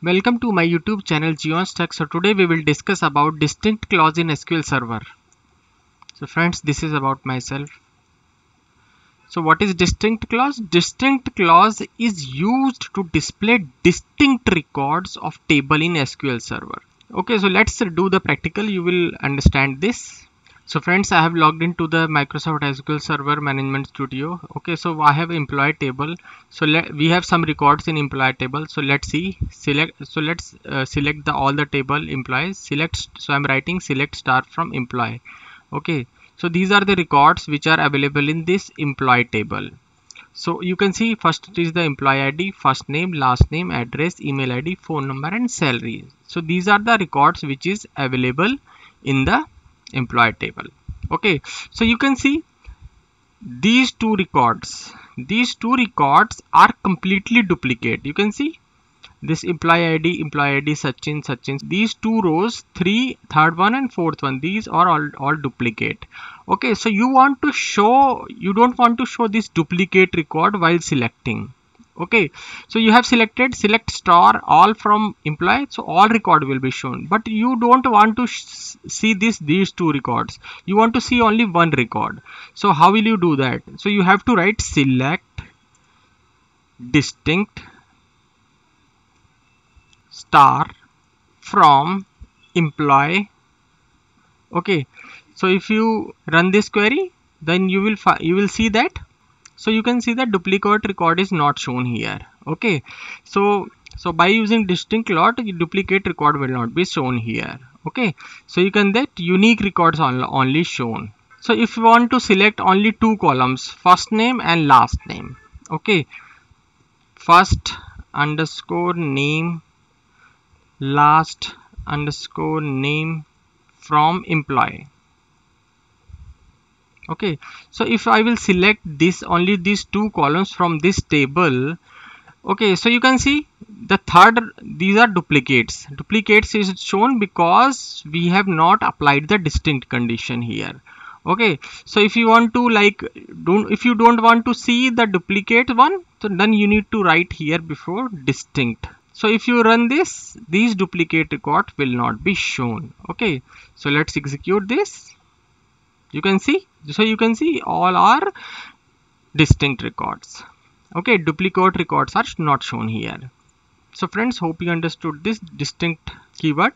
Welcome to my YouTube channel Jyeons Tech. So today we will discuss about distinct clause in SQL Server. So friends, this is about myself. So what is distinct clause? Distinct clause is used to display distinct records of table in SQL Server. Okay, so let's do the practical. You will understand this so friends i have logged into the microsoft sql server management studio. Okay so i have employee table. So let we have some records in employee table. So let's see. Select so let's uh, select the all the table employees. Select so i'm writing select star from employee. Okay so these are the records which are available in this employee table. So you can see first is the employee id first name last name address email id phone number and salary. So these are the records which is available in the employee table. Okay so you can see these two records. These two records are completely duplicate. You can see this employee id employee id sachin sachin. These two rows three third one and fourth one these are all all duplicate. Okay so you want to show you don't want to show this duplicate record while selecting okay so you have selected select star all from employee so all record will be shown. But you don't want to see this these two records. You want to see only one record. So how will you do that? So you have to write select distinct star from employee. Okay so if you run this query then you will you will see that so you can see that duplicate record is not shown here. Okay. So so by using distinct lot duplicate record will not be shown here. Okay. So you can get unique records only shown. So if you want to select only two columns first name and last name. Okay. First underscore name last underscore name from employee okay. So if I will select this only these two columns from this table. Okay. So you can see the third these are duplicates. Duplicates is shown because we have not applied the distinct condition here. Okay. So if you want to like don't if you don't want to see the duplicate one so then you need to write here before distinct. So if you run this these duplicate record will not be shown. Okay. So let's execute this you can see so you can see all are distinct records. Okay duplicate records are not shown here. So friends hope you understood this distinct keyword.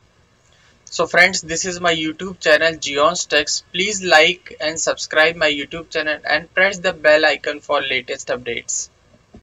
So friends this is my youtube channel Jyeons Tech please like and subscribe my youtube channel and press the bell icon for latest updates